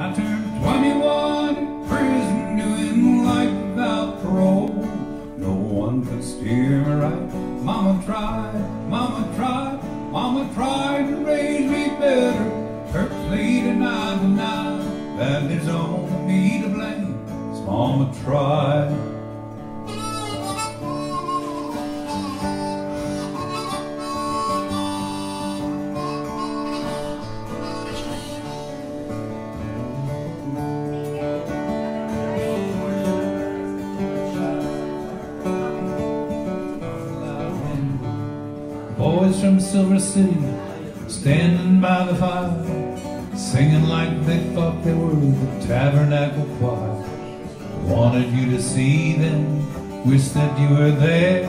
I turned 21 in prison doing life without parole. No one could steer me right. Mama tried, mama tried, mama tried to raise me better. Her plea denied, denied that there's only me to blame. mama tried. Boys from Silver City standing by the fire, singing like they thought they were the tabernacle choir. Wanted you to see them, wish that you were there.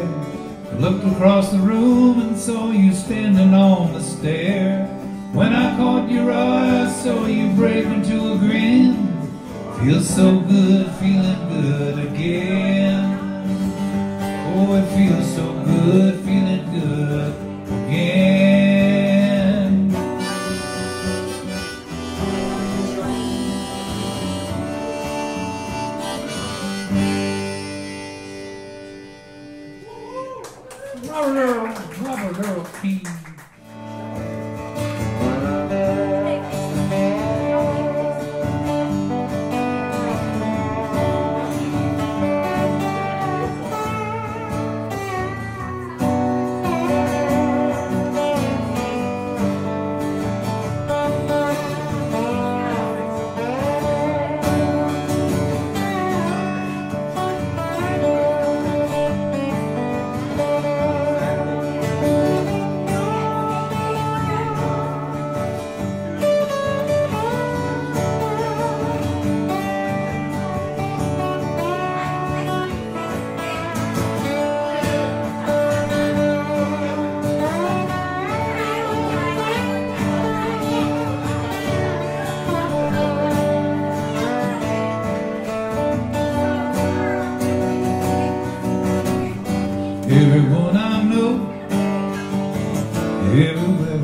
Looked across the room and saw you standing on the stair. When I caught your eye, I saw you break into a grin. Feels so good, feeling good again. Oh, it feels so good, feeling good again. Robert Earl, Robert Earl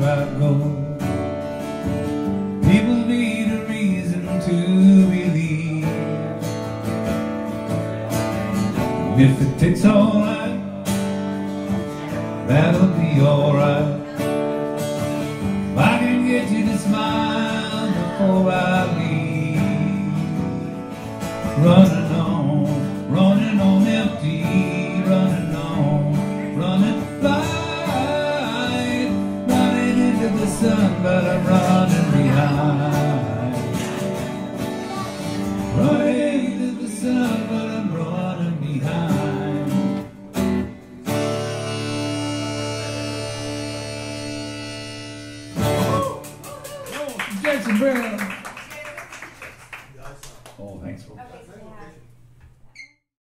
I people need a reason to believe. And if it takes all night, that'll be alright. I can get you to smile before I leave, running sun, but I'm running behind. Running into the sun, but I'm running behind. Jackson Browne.